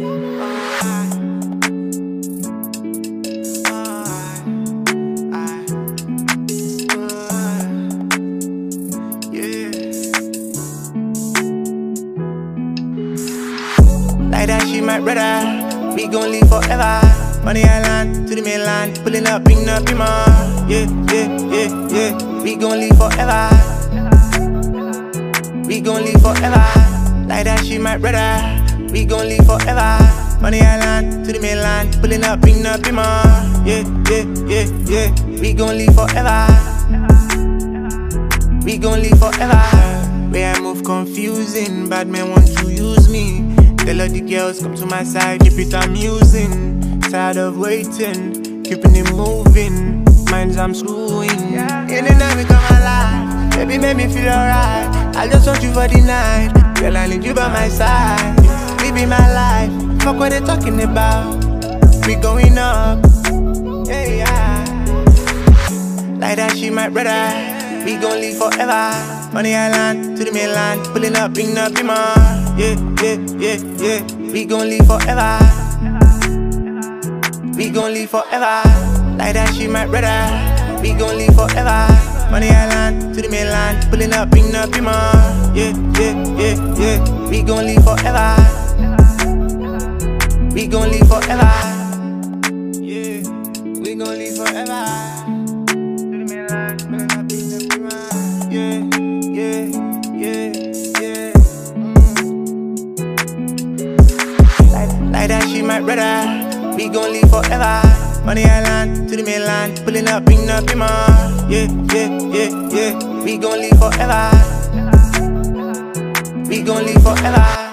Like that, she my brother. We gon' live forever. On the island, to the mainland, pulling up, bring up your mom. Yeah, yeah, yeah, yeah. We gon' live forever. We gon' live forever. Like that, she my brother. We gon' live forever. Money Island to the mainland, pulling up, bring up my. Yeah, yeah, yeah, yeah. We gon' live forever. We gon' live forever. Where I move confusing, bad men want to use me. Tell all the girls come to my side, keep it amusing. Tired of waiting, keeping it moving. Minds I'm screwing. In the night we come alive, baby make me feel alright. I just want you for the night, girl I need you by my side. Living my life, fuck what they talking about. We going up, yeah yeah. Like that, she my brother. We gon' live forever. Money Island to the mainland, pulling up, bring up in my. Yeah, yeah, yeah, yeah. We gon' live forever. We gon' live forever. Like that, she my brother. We gon' live forever. Money Island to the mainland, pulling up, bring up in my. Yeah, yeah, yeah, yeah. We gon' live forever. We gon' live forever. Yeah, we gon' live forever. To the mainland, pulling up, bring up in my. Yeah, yeah, yeah, yeah. Mm. Like, like that, she my brother. We gon' live forever. Money Island to the mainland, pulling up, bring up in my. Yeah, yeah, yeah, yeah. We gon' live forever. We gon' live forever.